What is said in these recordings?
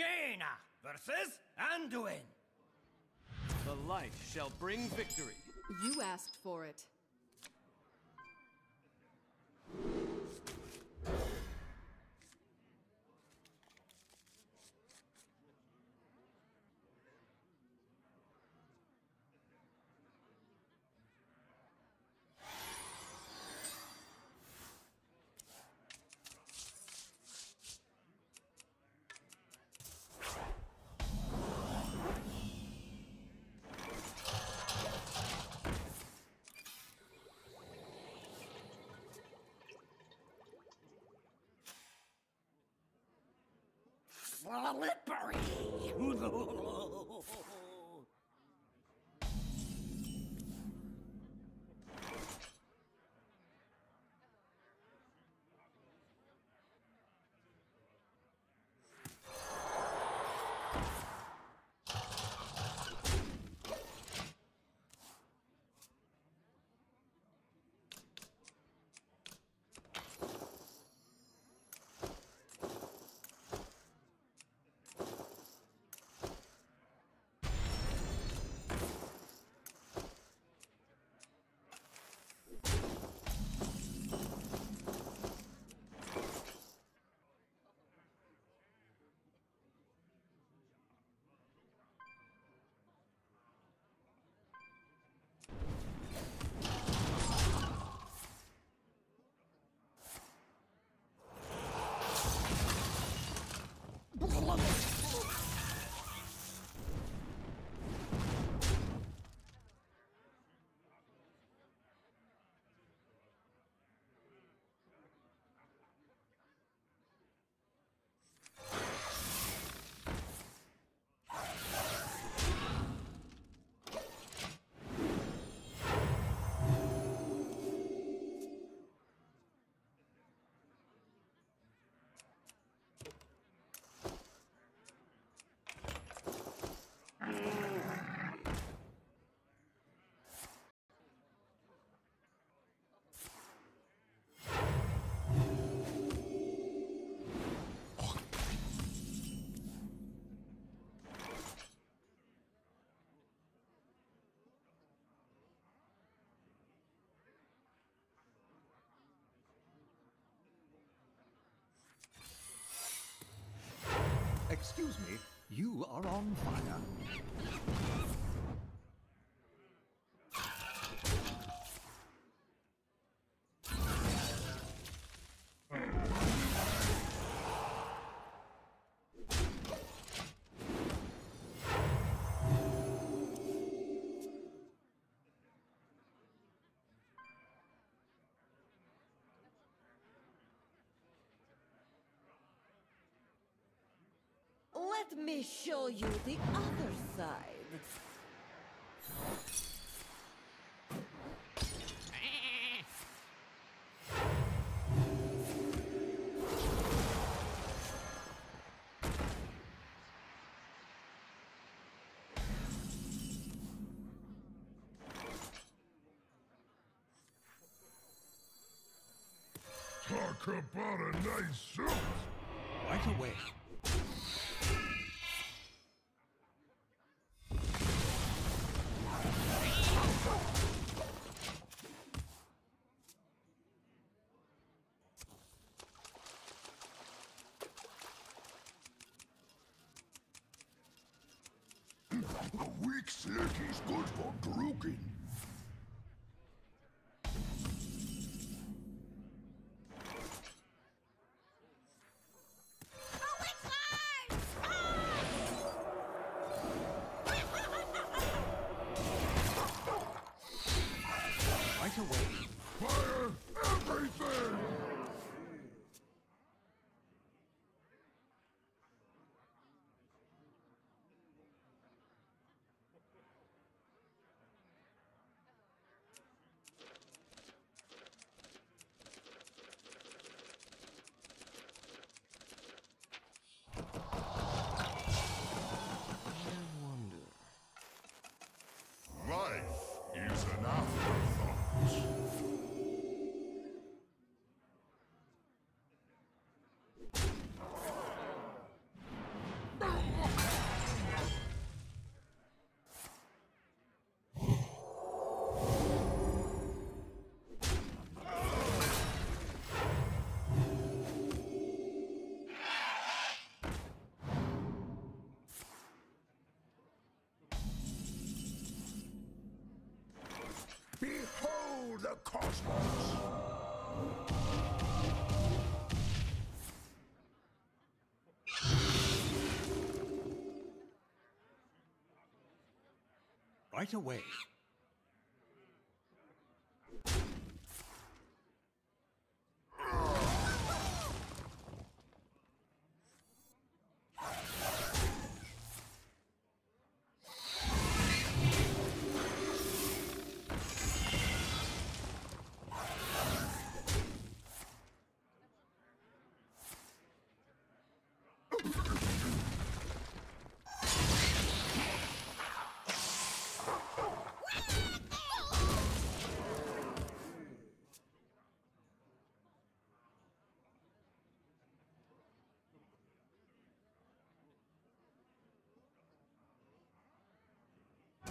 Jaina versus Anduin. The light shall bring victory. You asked for it. Slippery! Excuse me, you are on fire. Let me show you the other side. Talk about a nice suit! Right away. A weak slick is good for drugging. Right away. Fire the cosmos! Right away.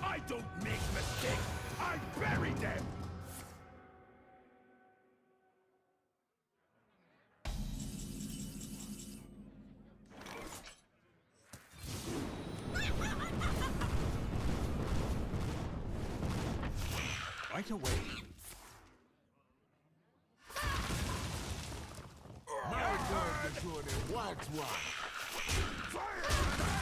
I don't make mistakes! I bury them! Right away. My God, the doing it wax wax! At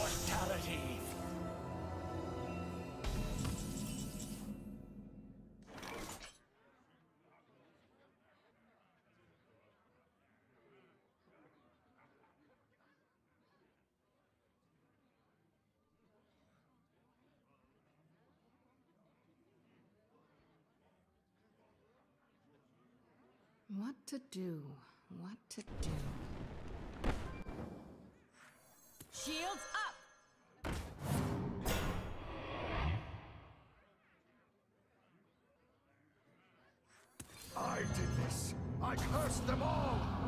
immortality. What to do? What to do? Shields up! I did this! I cursed them all!